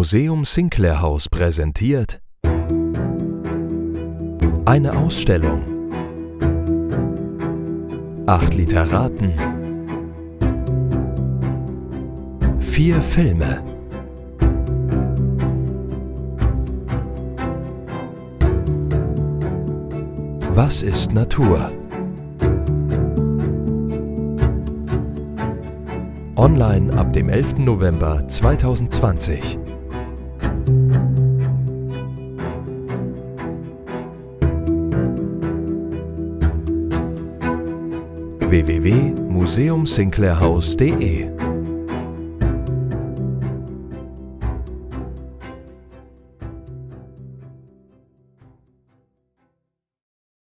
Museum Sinclair House präsentiert eine Ausstellung. Acht Literaten. Vier Filme. Was ist Natur? Online ab dem 11. November 2020. www.museumsinclairhaus.de